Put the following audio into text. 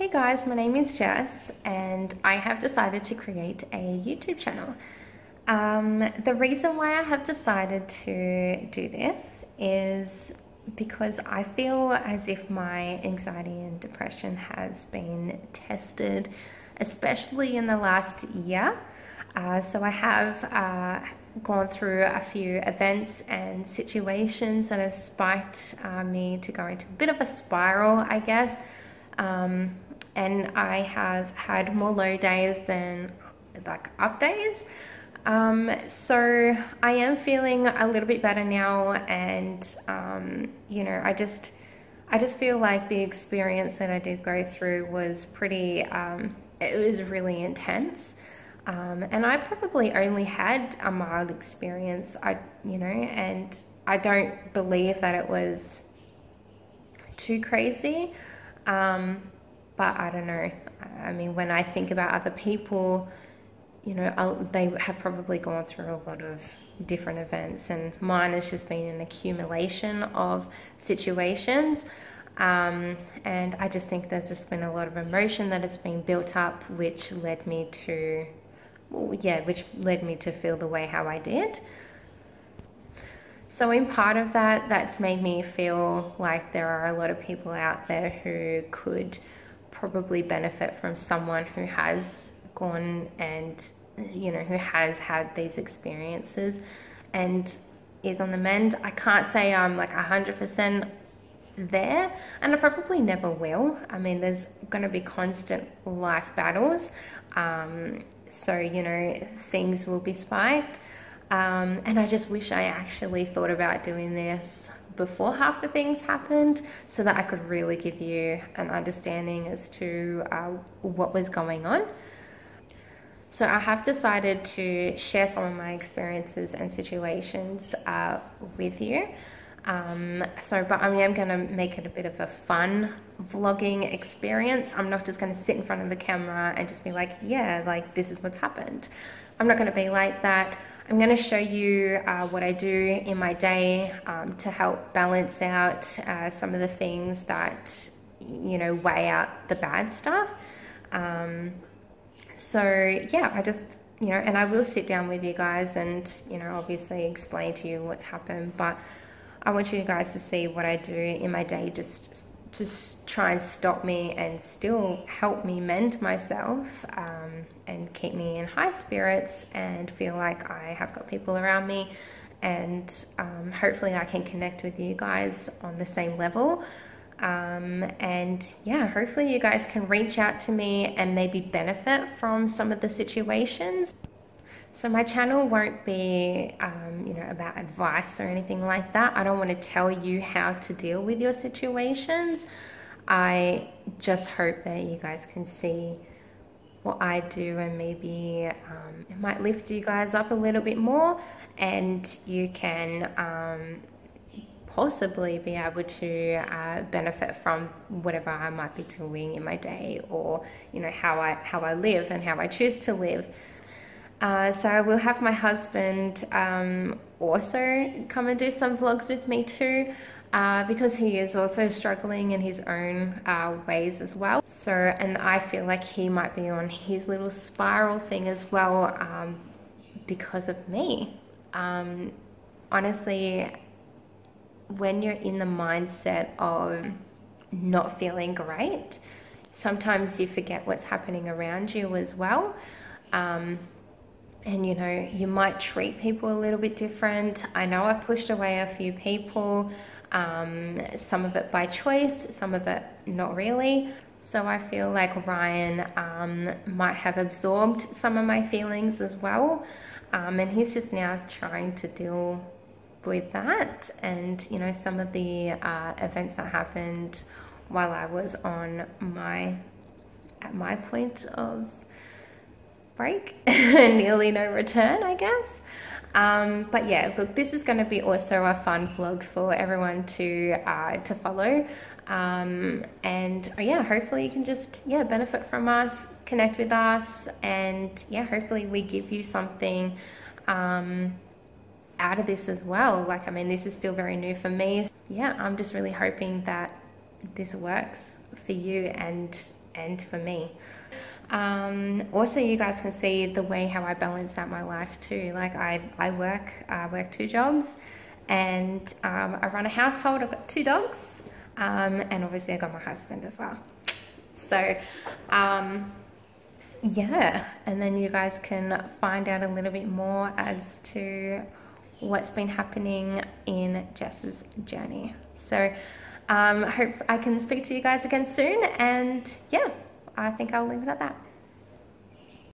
Hey guys, my name is Jess and I have decided to create a YouTube channel. Um, the reason why I have decided to do this is because I feel as if my anxiety and depression has been tested, especially in the last year. Uh, so I have uh, gone through a few events and situations that have spiked uh, me to go into a bit of a spiral, I guess. Um, and I have had more low days than like up days. Um, so I am feeling a little bit better now, and um, you know, I just I just feel like the experience that I did go through was pretty. Um, it was really intense. Um, and I probably only had a mild experience, I, you know, and I don't believe that it was too crazy. Um, but I don't know. I mean, when I think about other people, you know, I'll, they have probably gone through a lot of different events, and mine has just been an accumulation of situations. Um, and I just think there's just been a lot of emotion that has been built up, which led me to, well, yeah, which led me to feel the way how I did. So, in part of that, that's made me feel like there are a lot of people out there who could probably benefit from someone who has gone and you know who has had these experiences and is on the mend. I can't say i'm like 100% there and i probably never will. I mean there's going to be constant life battles um, so you know things will be spiked. Um, and i just wish i actually thought about doing this before half the things happened so that I could really give you an understanding as to uh, what was going on. So I have decided to share some of my experiences and situations uh, with you. Um, so, but I am going to make it a bit of a fun vlogging experience. I'm not just going to sit in front of the camera and just be like, yeah, like this is what's happened. I'm not going to be like that. I'm going to show you uh, what I do in my day um, to help balance out uh, some of the things that, you know, weigh out the bad stuff. Um, so, yeah, I just, you know, and I will sit down with you guys and, you know, obviously explain to you what's happened, but I want you guys to see what I do in my day just to try and stop me and still help me mend myself um, and keep me in high spirits and feel like I have got people around me and um, hopefully I can connect with you guys on the same level. Um, and yeah, hopefully you guys can reach out to me and maybe benefit from some of the situations. So my channel won't be, um, you know, about advice or anything like that. I don't want to tell you how to deal with your situations. I just hope that you guys can see what I do and maybe um, it might lift you guys up a little bit more and you can um, possibly be able to uh, benefit from whatever I might be doing in my day or you know how I how I live and how I choose to live. Uh, so I will have my husband um, also come and do some vlogs with me too. Uh, because he is also struggling in his own uh, ways as well. So, and I feel like he might be on his little spiral thing as well um, because of me. Um, honestly, when you're in the mindset of not feeling great, sometimes you forget what's happening around you as well. Um, and you know, you might treat people a little bit different. I know I've pushed away a few people, um, some of it by choice, some of it not really. So I feel like Ryan um, might have absorbed some of my feelings as well. Um, and he's just now trying to deal with that. And, you know, some of the uh, events that happened while I was on my, at my point of break, nearly no return, I guess. Um, but yeah, look, this is going to be also a fun vlog for everyone to uh, to follow. Um, and uh, yeah, hopefully you can just yeah benefit from us, connect with us, and yeah, hopefully we give you something um, out of this as well. Like I mean, this is still very new for me. Yeah, I'm just really hoping that this works for you and and for me. Um, also, you guys can see the way how I balance out my life too. Like I, I work, I work two jobs, and um, I run a household. I've got two dogs, um, and obviously I got my husband as well. So, um, yeah, and then you guys can find out a little bit more as to what's been happening in Jess's journey. So, um, I hope I can speak to you guys again soon, and yeah. I think I'll leave it at that.